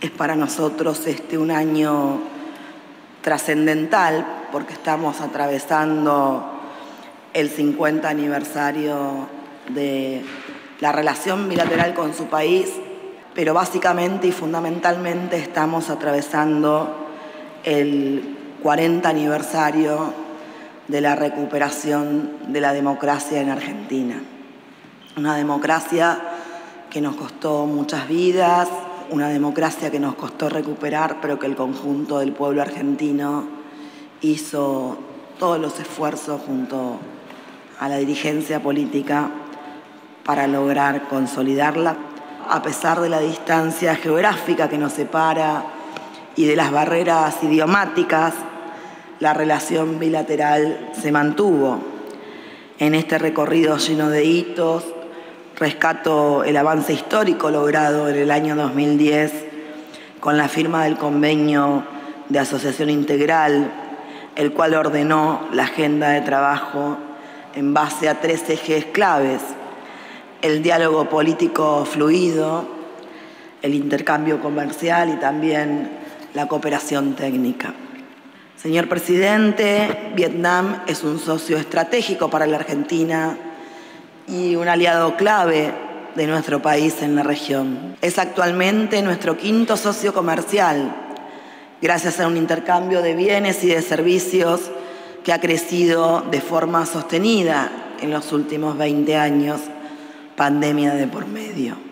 Es para nosotros este un año trascendental porque estamos atravesando el 50 aniversario de la relación bilateral con su país, pero básicamente y fundamentalmente estamos atravesando el 40 aniversario de la recuperación de la democracia en Argentina. Una democracia que nos costó muchas vidas, una democracia que nos costó recuperar, pero que el conjunto del pueblo argentino hizo todos los esfuerzos junto a la dirigencia política para lograr consolidarla, a pesar de la distancia geográfica que nos separa y de las barreras idiomáticas, la relación bilateral se mantuvo. En este recorrido lleno de hitos, rescato el avance histórico logrado en el año 2010 con la firma del convenio de asociación integral, el cual ordenó la agenda de trabajo en base a tres ejes claves, el diálogo político fluido, el intercambio comercial y también la cooperación técnica. Señor presidente, Vietnam es un socio estratégico para la Argentina y un aliado clave de nuestro país en la región. Es actualmente nuestro quinto socio comercial, gracias a un intercambio de bienes y de servicios que ha crecido de forma sostenida en los últimos 20 años, pandemia de por medio.